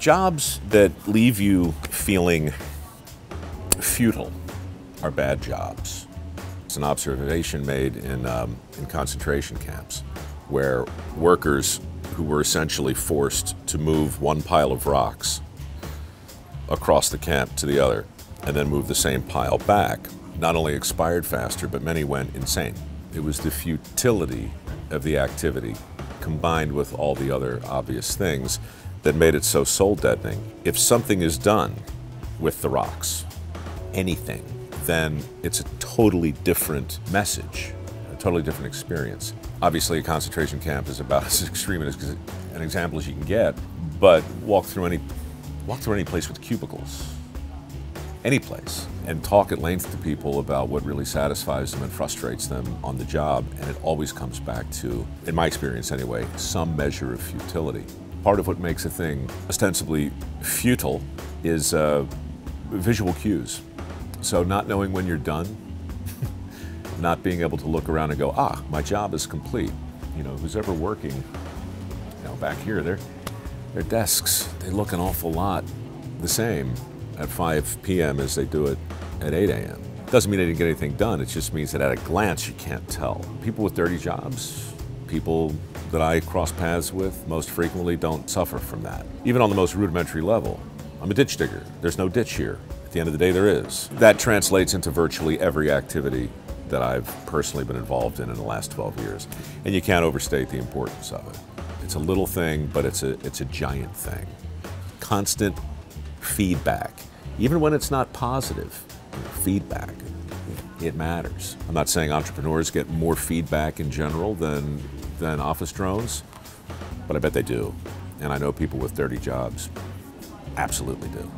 Jobs that leave you feeling futile are bad jobs. It's an observation made in, um, in concentration camps where workers who were essentially forced to move one pile of rocks across the camp to the other and then move the same pile back not only expired faster, but many went insane. It was the futility of the activity combined with all the other obvious things that made it so soul deadening. If something is done with the rocks, anything, then it's a totally different message, a totally different experience. Obviously, a concentration camp is about as extreme as an example as you can get, but walk through any walk through any place with cubicles, any place, and talk at length to people about what really satisfies them and frustrates them on the job, and it always comes back to, in my experience anyway, some measure of futility. Part of what makes a thing ostensibly futile is uh, visual cues. So not knowing when you're done, not being able to look around and go, ah, my job is complete. You know, who's ever working, you know, back here, their, their desks, they look an awful lot the same at 5 p.m. as they do it at 8 a.m. Doesn't mean they didn't get anything done, it just means that at a glance you can't tell. People with dirty jobs, people that I cross paths with most frequently don't suffer from that. Even on the most rudimentary level. I'm a ditch digger. There's no ditch here. At the end of the day, there is. That translates into virtually every activity that I've personally been involved in in the last 12 years. And you can't overstate the importance of it. It's a little thing, but it's a, it's a giant thing. Constant feedback, even when it's not positive, feedback, it matters. I'm not saying entrepreneurs get more feedback in general than, than office drones, but I bet they do. And I know people with dirty jobs absolutely do.